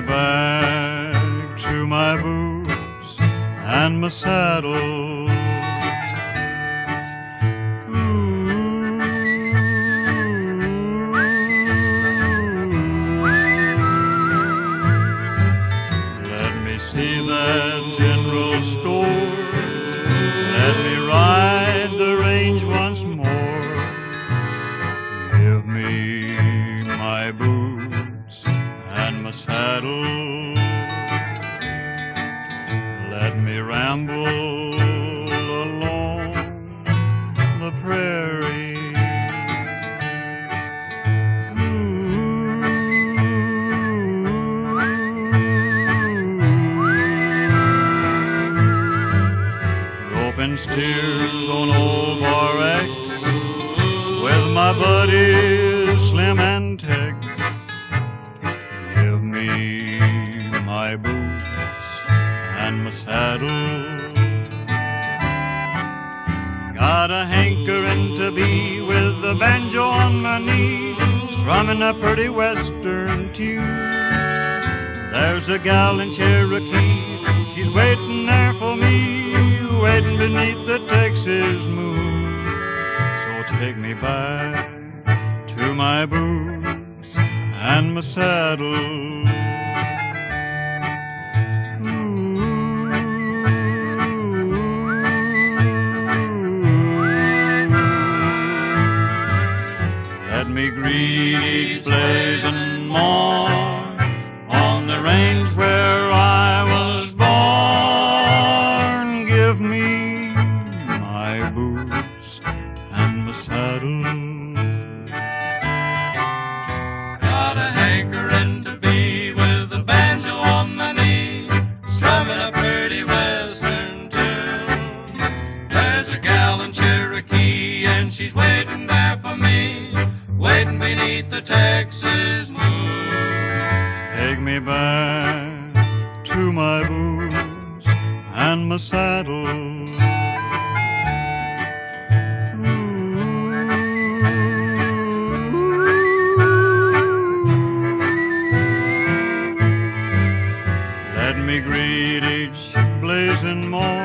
back to my boots and my saddle. Ooh, let me see that general store saddle. Let me ramble along the prairie. Ooh. Open steers on old barracks with my buddies. My boots and my saddle. Got a hankering to be with the banjo on my knee, strumming a pretty western tune. There's a gal in Cherokee, she's waiting there for me, waiting beneath the Texas moon. So take me back to my boots and my saddle. Greet each blazing morn on the range where I was born. Give me my boots and my saddle. Got a hankering to be with a banjo on my knee, strumming a pretty western tune. There's a gal in Cherokee, and she's waiting there for me, waiting beneath the Texas moon. Take me back to my boots and my saddle. Let me greet each blazing morn.